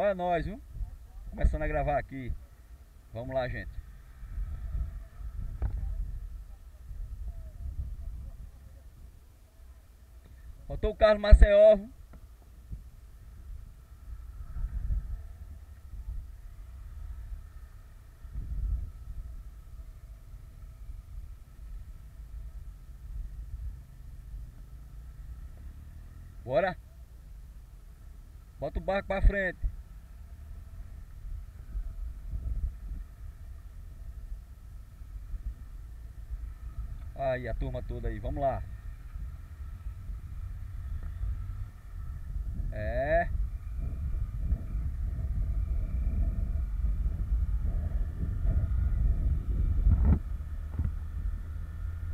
Olha nós, viu? Começando a gravar aqui. Vamos lá, gente. Faltou o Carlos Maceió. Bora. Bota o barco pra frente. Aí a turma toda aí, vamos lá. É.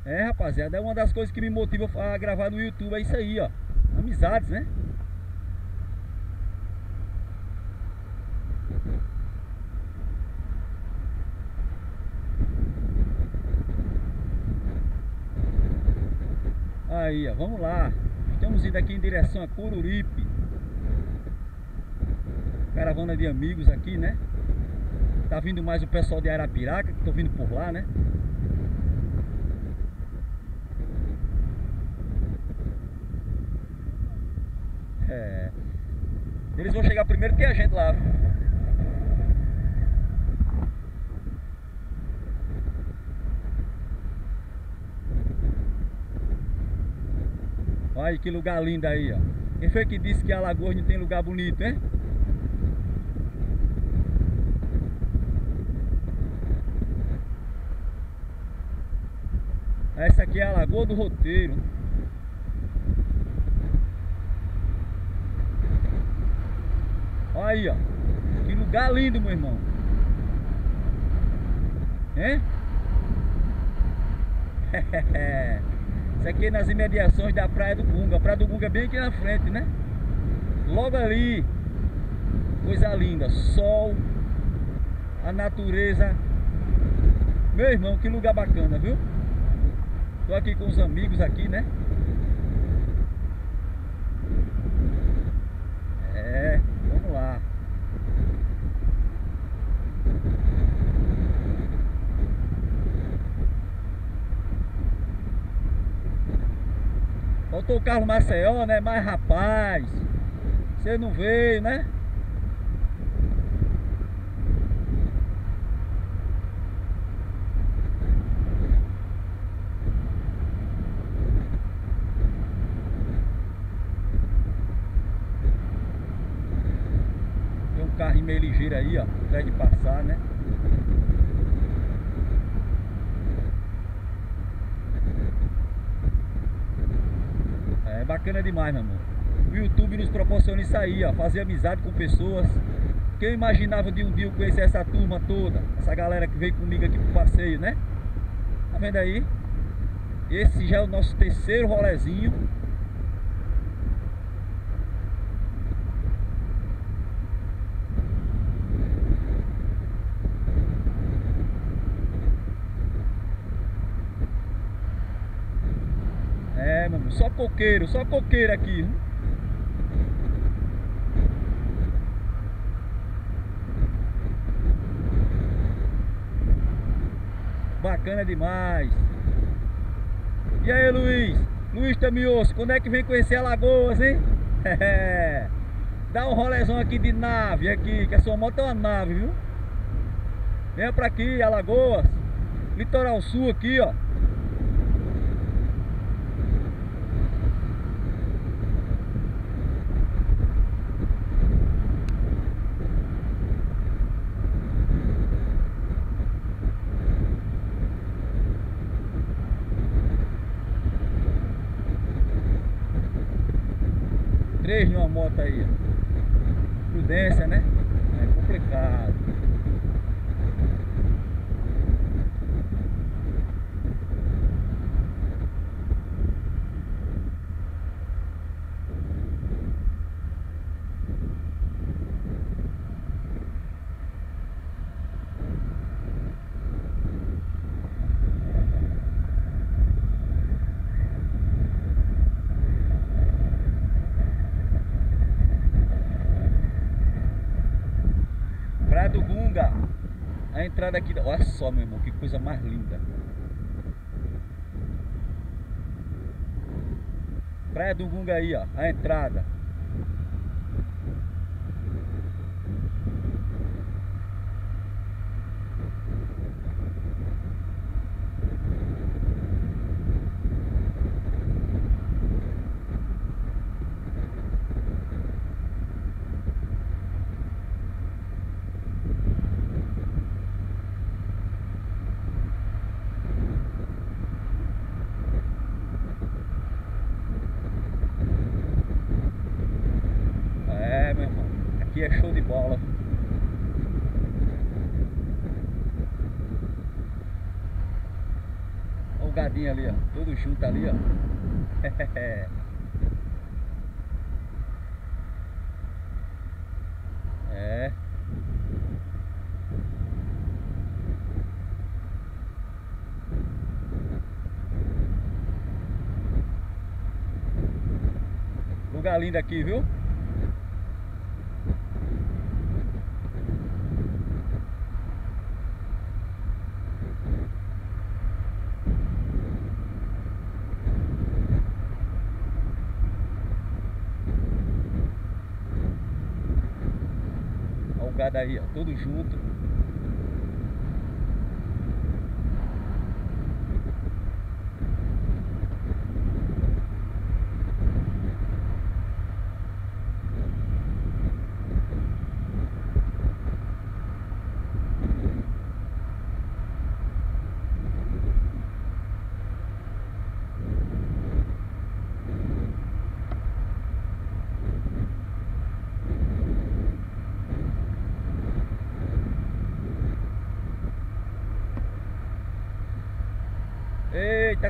É, rapaziada, é uma das coisas que me motiva a gravar no YouTube, é isso aí, ó. Amizades, né? Ó, vamos lá. Estamos indo aqui em direção a Cururipe. Caravana de amigos aqui, né? Tá vindo mais o pessoal de Arapiraca, que tô vindo por lá, né? É. Eles vão chegar primeiro que a gente lá. Olha que lugar lindo aí, ó. Quem foi que disse que Alagoas não tem lugar bonito, hein? Essa aqui é a Lagoa do Roteiro. Olha aí, ó. Que lugar lindo, meu irmão. Hein? Isso aqui é nas imediações da Praia do Gunga. A Praia do Gunga é bem aqui na frente, né? Logo ali. Coisa linda. Sol. A natureza. Meu irmão, que lugar bacana, viu? Tô aqui com os amigos aqui, né? É, vamos lá. Faltou o Carlos Maceió, né? Mas rapaz, você não veio, né? Tem um carrinho meio ligeiro aí, ó, atrás de passar, né? É bacana demais, meu amor. O YouTube nos proporciona isso aí, ó, fazer amizade com pessoas. Quem imaginava de um dia eu conhecer essa turma toda, essa galera que veio comigo aqui pro passeio, né? Tá vendo aí? Esse já é o nosso terceiro rolezinho. É, meu irmão, só coqueiro, só coqueiro aqui. Bacana demais. E aí, Luiz? Luiz Tamioso, quando é que vem conhecer Alagoas, hein? Dá um rolezão aqui de nave aqui, que a sua moto é uma nave, viu? Venha pra aqui, Alagoas. Litoral Sul aqui, ó. Três numa moto aí. Prudência, né? É complicado. Entrada aqui. Olha só, meu irmão, que coisa mais linda. Praia do Gunga aí, ó. A entrada. é show de bola. Olha o gadinho ali, ó. Tudo junto ali, ó. é. Lugar lindo aqui, viu? Gado aí, ó, tudo junto.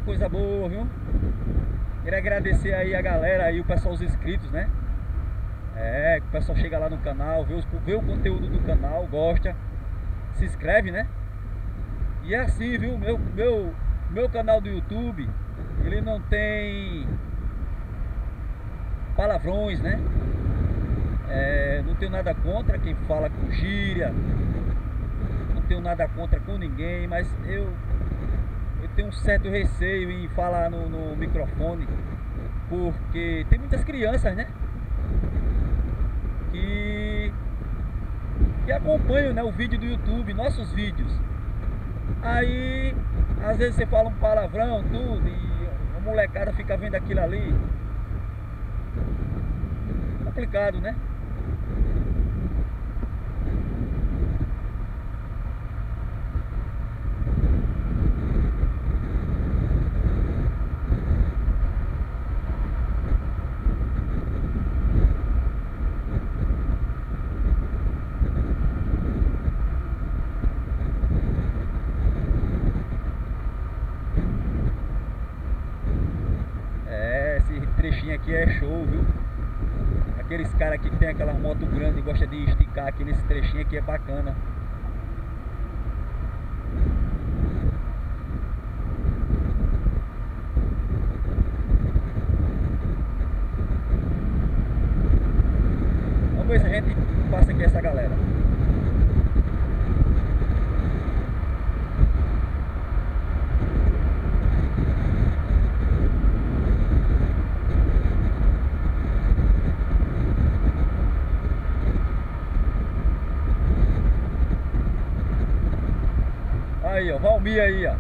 Coisa boa, viu? Queria agradecer aí a galera aí, o pessoal, os inscritos, né? É, o pessoal chega lá no canal, vê, os, vê o conteúdo do canal, gosta, se inscreve, né? E é assim, viu? Meu, meu, meu canal do YouTube, ele não tem palavrões, né? É, não tenho nada contra quem fala com gíria, não tenho nada contra com ninguém, mas eu tenho um certo receio em falar no, no microfone, porque tem muitas crianças, né? Que, que acompanham né, o vídeo do YouTube, nossos vídeos. Aí, às vezes você fala um palavrão, tudo, e a molecada fica vendo aquilo ali. Complicado, né? trechinho aqui é show, viu? Aqueles caras que tem aquela moto grande e gosta de esticar aqui nesse trechinho aqui é bacana. Vamos ver se a gente passa aqui essa galera. Aí, ó, Valmir aí, ó.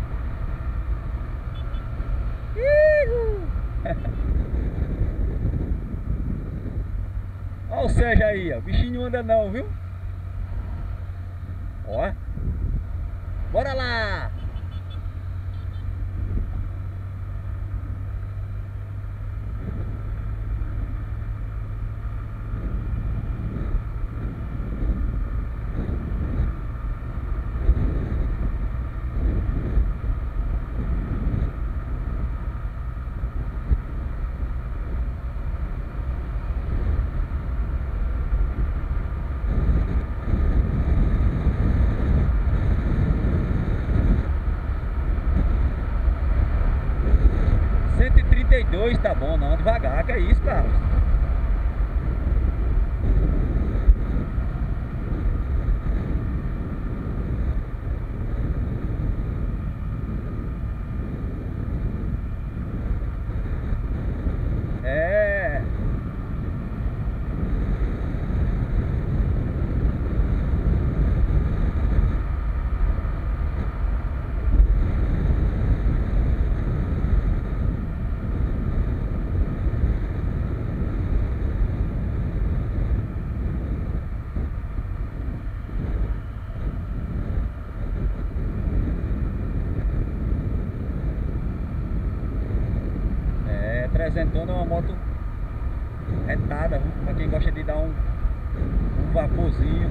Olha o Sérgio aí, ó. Bichinho anda não, viu? Ó. Bora lá! 32, tá bom, não, devagar, que é isso, Carlos. 300 é uma moto retada, para quem gosta de dar um, um vaporzinho.